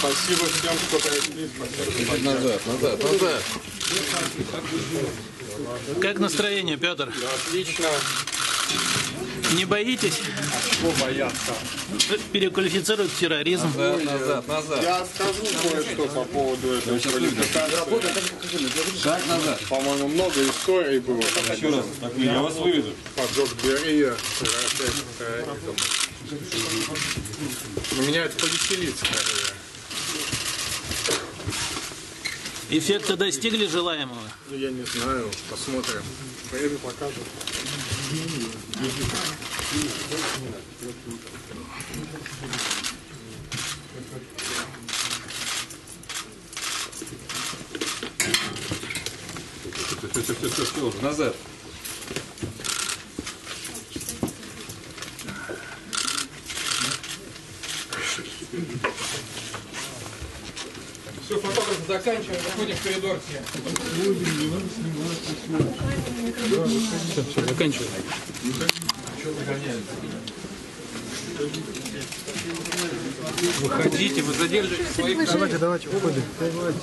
Спасибо всем, кто пришли. Спасибо. Назад, назад, назад. Как настроение, Петр? Отлично. Не боитесь Что бояться? переквалифицировать в терроризм? Назад, назад, назад. Я скажу кое-что по поводу этого квалификации. Шаг назад. По-моему, много историй было. Еще раз, так, я вас выведу. Поджог Берия, терроризм. Но меня это повеселит скорее. Эффекта достигли желаемого? Ну, я не знаю, посмотрим. Время покажет. Все, все, все, все, все, уже назад. Все, фотограф, заканчиваем, заходим в коридор все. Все, заканчиваем. Выходите, вы задерживаете своих Давайте, давайте, уходим. Давайте.